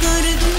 good at me.